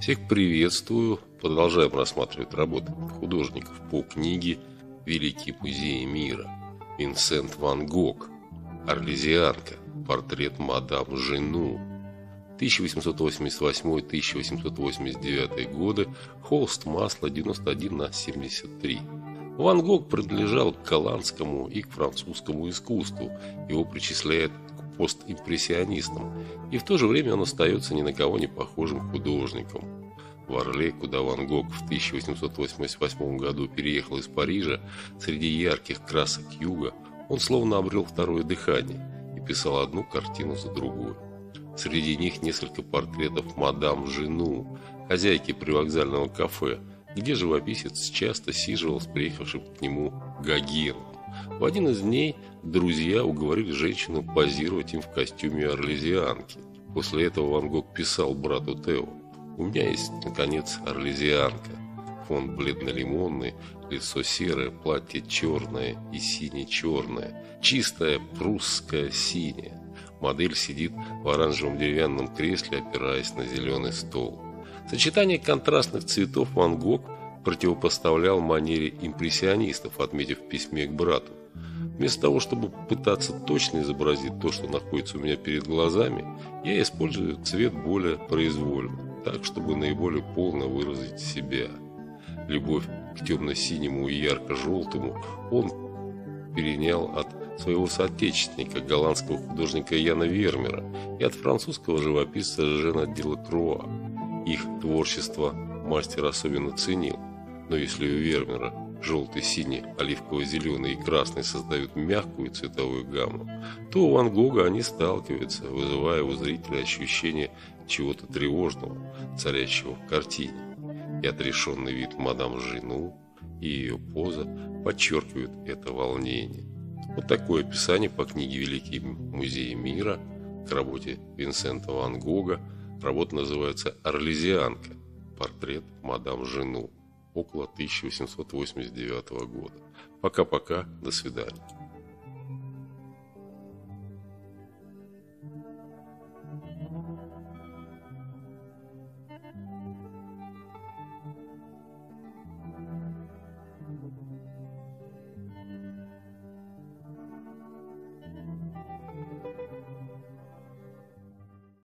Всех приветствую. Продолжаем рассматривать работы художников по книге «Великие музеи мира». Винсент Ван Гог. Орлезианка. Портрет мадам Жену. 1888-1889 годы. Холст масла 91 на 73. Ван Гог принадлежал к голландскому и к французскому искусству. Его причисляют постимпрессионистом, и в то же время он остается ни на кого не похожим художником. В Орле, куда Ван Гог в 1888 году переехал из Парижа, среди ярких красок юга, он словно обрел второе дыхание и писал одну картину за другой. Среди них несколько портретов мадам Жену, хозяйки привокзального кафе, где живописец часто сиживал с приехавшим к нему Гогеном. В один из дней друзья уговорили женщину позировать им в костюме орлезианки. После этого Ван Гог писал брату Тео. «У меня есть, наконец, орлезианка. Фон бледно-лимонный, лицо серое, платье черное и сине-черное. Чистое прусское синее. Модель сидит в оранжевом деревянном кресле, опираясь на зеленый стол. Сочетание контрастных цветов Ван Гог противопоставлял манере импрессионистов, отметив в письме к брату. Вместо того, чтобы пытаться точно изобразить то, что находится у меня перед глазами, я использую цвет более произвольно, так, чтобы наиболее полно выразить себя. Любовь к темно-синему и ярко-желтому он перенял от своего соотечественника, голландского художника Яна Вермера и от французского живописца Жена Делакруа. Их творчество мастер особенно ценил. Но если у Вермера желтый, синий, оливково-зеленый и красный создают мягкую цветовую гамму, то у Ван Гога они сталкиваются, вызывая у зрителя ощущение чего-то тревожного, царящего в картине. И отрешенный вид мадам Жену и ее поза подчеркивают это волнение. Вот такое описание по книге «Великие музеи мира» к работе Винсента Ван Гога. Работа называется «Орлезианка. Портрет мадам Жену» около 1889 года. Пока-пока, до свидания.